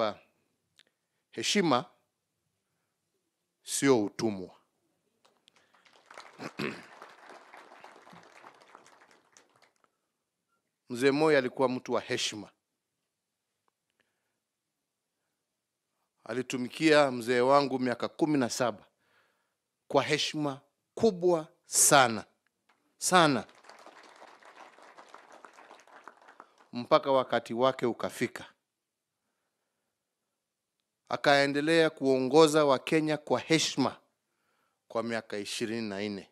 Ba, heshima sio utumwa. Mzee Moi alikuwa mtu wa heshima. Alitumikia mzee wangu miaka kumi na saba kwa heshima kubwa sana sana, mpaka wakati wake ukafika, akaendelea kuongoza Wakenya kwa heshima kwa miaka ishirini na nne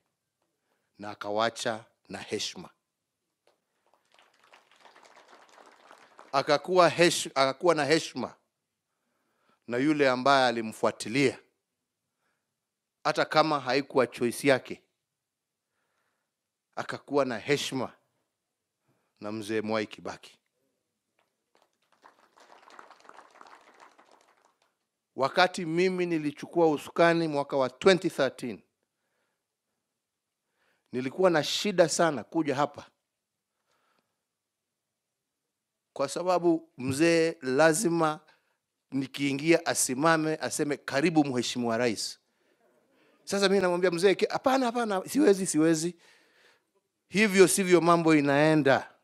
na akawacha na heshima. Akakuwa, hesh, akakuwa na heshima na yule ambaye alimfuatilia hata kama haikuwa choice yake, akakuwa na heshima na mzee Mwai Kibaki. Wakati mimi nilichukua usukani mwaka wa 2013 nilikuwa na shida sana kuja hapa, kwa sababu mzee lazima nikiingia asimame aseme karibu mheshimiwa rais. Sasa mimi namwambia mzee, hapana, hapana, siwezi, siwezi. Hivyo sivyo mambo inaenda.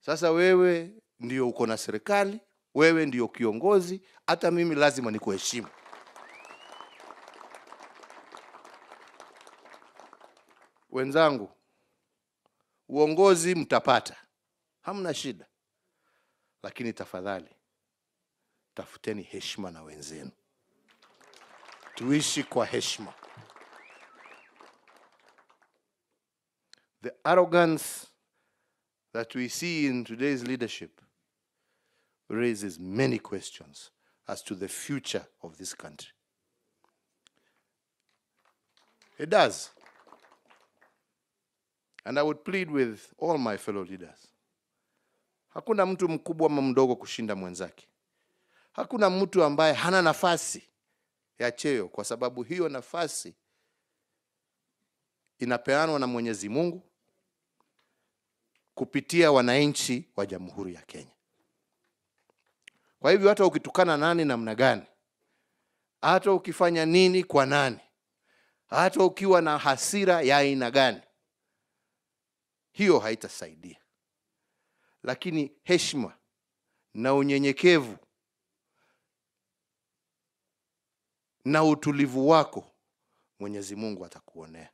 Sasa wewe ndio uko na serikali, wewe ndio kiongozi, hata mimi lazima nikuheshimu. Wenzangu, uongozi mtapata, hamna shida, lakini tafadhali tafuteni heshima na wenzenu, tuishi kwa heshima. The arrogance that we see in today's leadership raises many questions as to the future of this country. It does. And I would plead with all my fellow leaders. Hakuna mtu mkubwa ama mdogo kushinda mwenzake. Hakuna mtu ambaye hana nafasi ya cheo, kwa sababu hiyo nafasi inapeanwa na Mwenyezi Mungu kupitia wananchi wa Jamhuri ya Kenya. Kwa hivyo hata ukitukana nani namna gani, hata ukifanya nini kwa nani, hata ukiwa na hasira ya aina gani, hiyo haitasaidia. Lakini heshima na unyenyekevu na utulivu wako Mwenyezi Mungu atakuonea.